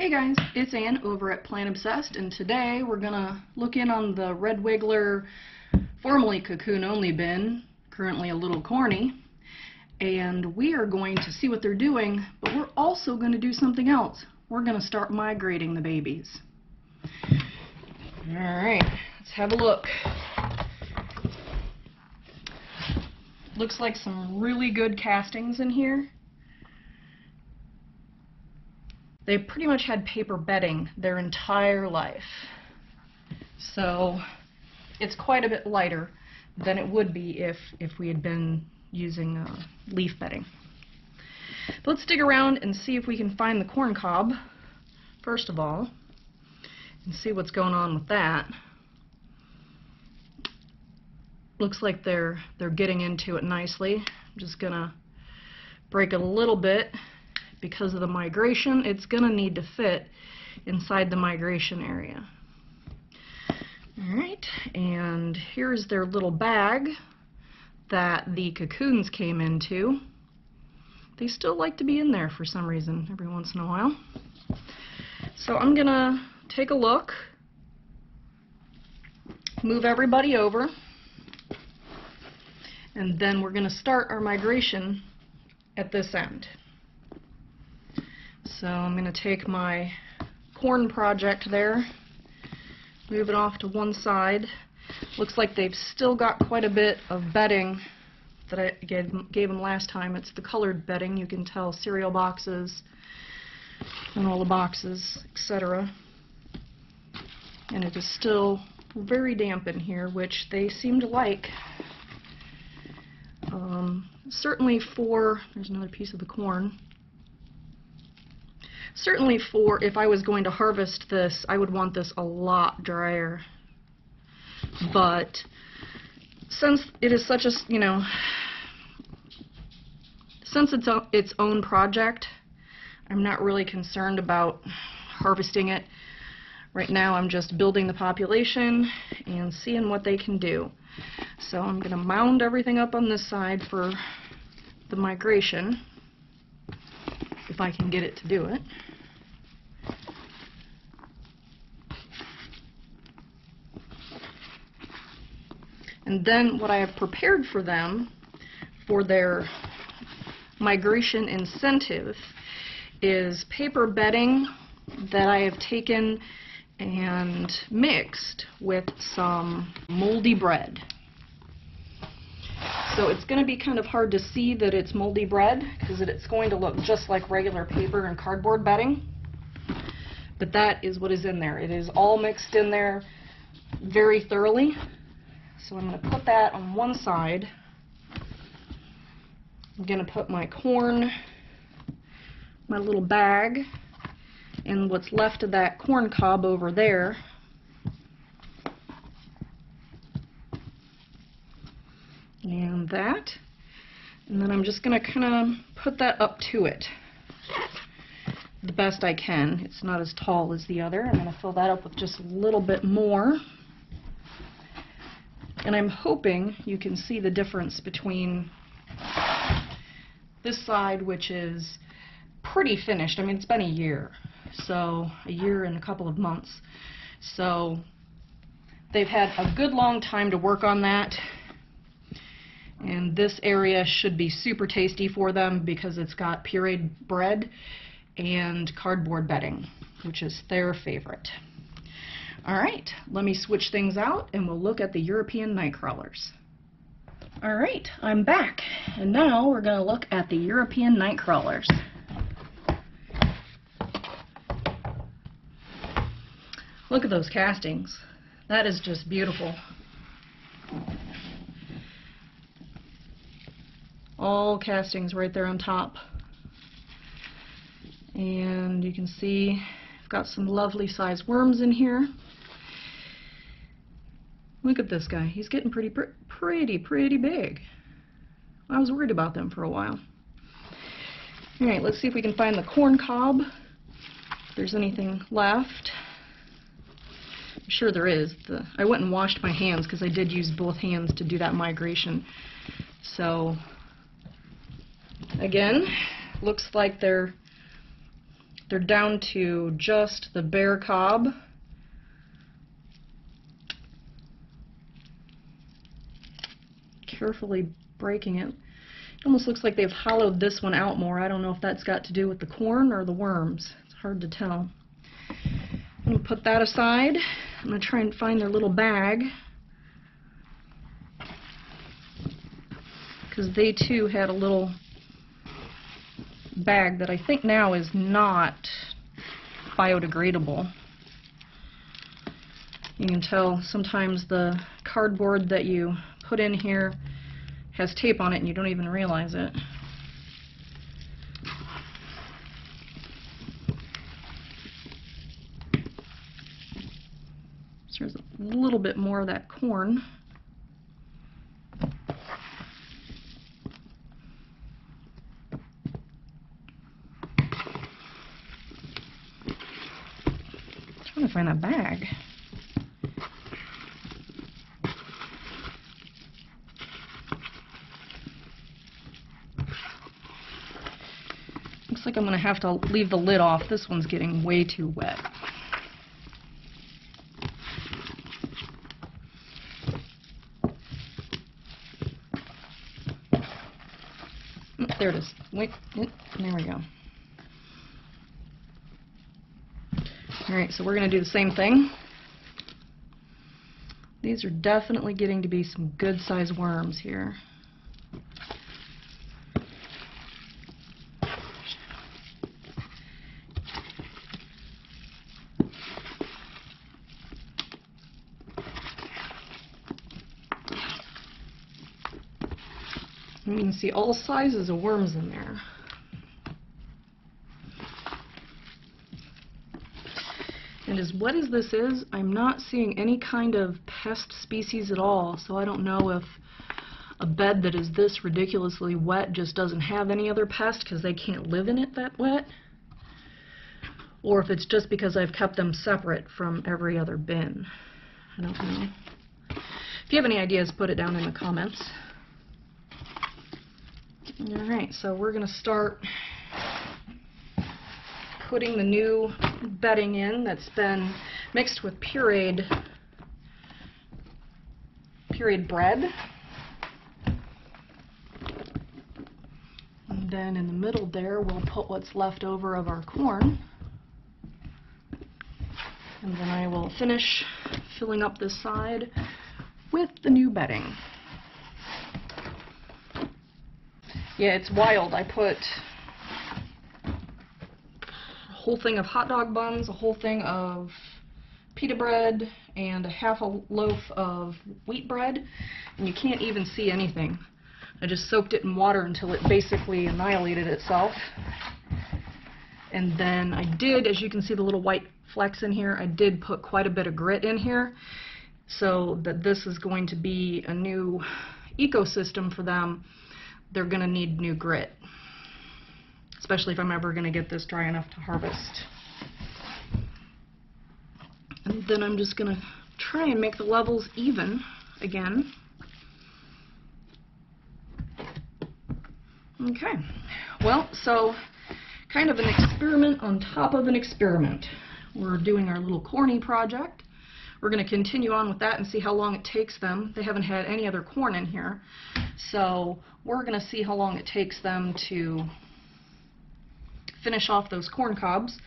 Hey guys, it's Ann over at Plant Obsessed, and today we're gonna look in on the Red Wiggler, formerly cocoon only bin, currently a little corny, and we are going to see what they're doing, but we're also going to do something else. We're to start migrating the babies. Alright, let's have a look. Looks like some really good castings in here. They've pretty much had paper bedding their entire life. So it's quite a bit lighter than it would be if, if we had been using uh, leaf bedding. But let's dig around and see if we can find the corn cob, first of all, and see what's going on with that. Looks like they're they're getting into it nicely. I'm just gonna break it a little bit because of the migration. It's gonna need to fit inside the migration area. Alright, and here's their little bag that the cocoons came into. They still like to be in there for some reason every once in a while. So I'm going to take a look, move everybody over, and then we're going to start our migration at this end. So I'm going to take my corn project there, move it off to one side, Looks like they've still got quite a bit of bedding that I gave, gave them last time. It's the colored bedding. You can tell cereal boxes and all the boxes, etc. And it is still very damp in here, which they seem to like. Um, certainly for, there's another piece of the corn. Certainly for, if I was going to harvest this, I would want this a lot drier but since it is such a, you know, since it's a, its own project, I'm not really concerned about harvesting it. Right now I'm just building the population and seeing what they can do. So I'm going to mound everything up on this side for the migration, if I can get it to do it. And then what I have prepared for them for their migration incentive is paper bedding that I have taken and mixed with some moldy bread. So it's going to be kind of hard to see that it's moldy bread because it's going to look just like regular paper and cardboard bedding. But that is what is in there. It is all mixed in there very thoroughly. So I'm going to put that on one side. I'm going to put my corn, my little bag, and what's left of that corn cob over there. And that. And then I'm just going to kind of put that up to it the best I can. It's not as tall as the other. I'm going to fill that up with just a little bit more. And I'm hoping you can see the difference between this side, which is pretty finished. I mean, it's been a year, so a year and a couple of months. So they've had a good long time to work on that. And this area should be super tasty for them because it's got pureed bread and cardboard bedding, which is their favorite. All right, let me switch things out and we'll look at the European night crawlers. All right, I'm back, and now we're going to look at the European night crawlers. Look at those castings. That is just beautiful. All castings right there on top. And you can see I've got some lovely sized worms in here. Look at this guy. He's getting pretty, pretty, pretty big. I was worried about them for a while. Alright, let's see if we can find the corn cob. If there's anything left. I'm sure there is. The, I went and washed my hands because I did use both hands to do that migration. So, again, looks like they're they're down to just the bare cob. Carefully breaking it. It almost looks like they've hollowed this one out more. I don't know if that's got to do with the corn or the worms. It's hard to tell. I'm going to put that aside. I'm going to try and find their little bag. Because they too had a little bag that I think now is not biodegradable. You can tell sometimes the cardboard that you put in here has tape on it and you don't even realize it. So there's a little bit more of that corn. Trying to find that bag. Looks like I'm going to have to leave the lid off. This one's getting way too wet. There it is. Wait, there we go. Alright, so we're going to do the same thing. These are definitely getting to be some good sized worms here. You can see all sizes of worms in there. And as wet as this is, I'm not seeing any kind of pest species at all, so I don't know if a bed that is this ridiculously wet just doesn't have any other pest because they can't live in it that wet, or if it's just because I've kept them separate from every other bin. I don't know. If you have any ideas, put it down in the comments. Alright, so we're going to start putting the new bedding in that's been mixed with pureed pureed bread. And then in the middle there we'll put what's left over of our corn. And then I will finish filling up this side with the new bedding. Yeah, it's wild. I put whole thing of hot dog buns, a whole thing of pita bread, and a half a loaf of wheat bread, and you can't even see anything. I just soaked it in water until it basically annihilated itself. And then I did, as you can see the little white flecks in here, I did put quite a bit of grit in here so that this is going to be a new ecosystem for them. They're going to need new grit, especially if I'm ever going to get this dry enough to harvest. And then I'm just going to try and make the levels even again. Okay, well, so kind of an experiment on top of an experiment. We're doing our little corny project. We're going to continue on with that and see how long it takes them. They haven't had any other corn in here, so we're going to see how long it takes them to finish off those corn cobs.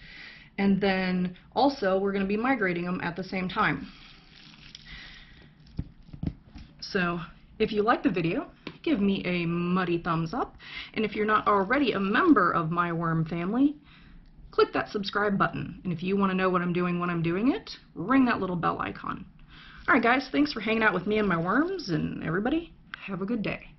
And then also we're going to be migrating them at the same time. So if you like the video, give me a muddy thumbs up. And if you're not already a member of my worm family, click that subscribe button. And if you want to know what I'm doing when I'm doing it, ring that little bell icon. Alright guys, thanks for hanging out with me and my worms, and everybody, have a good day.